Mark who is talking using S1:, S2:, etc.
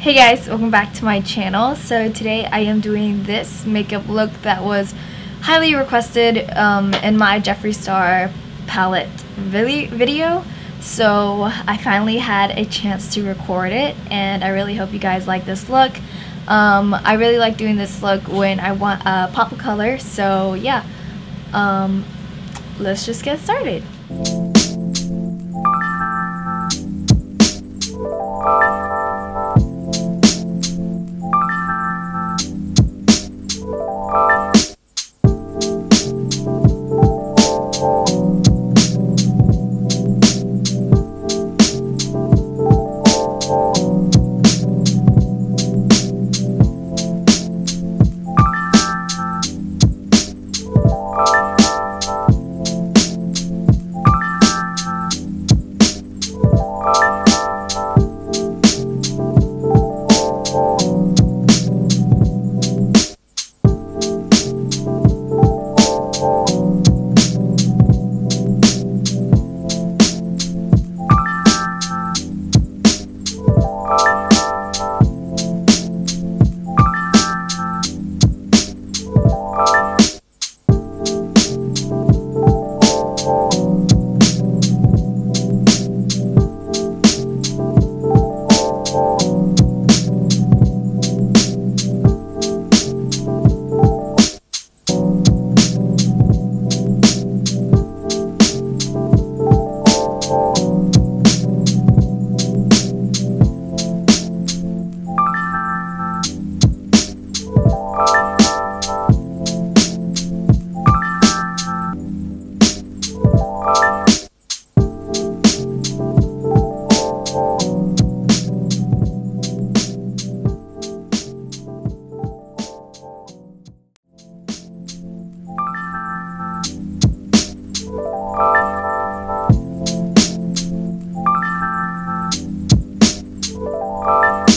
S1: Hey guys, welcome back to my channel. So today I am doing this makeup look that was highly requested um, in my Jeffree Star palette video. So I finally had a chance to record it and I really hope you guys like this look. Um, I really like doing this look when I want a pop of color. So yeah, um, let's just get started. Thank you.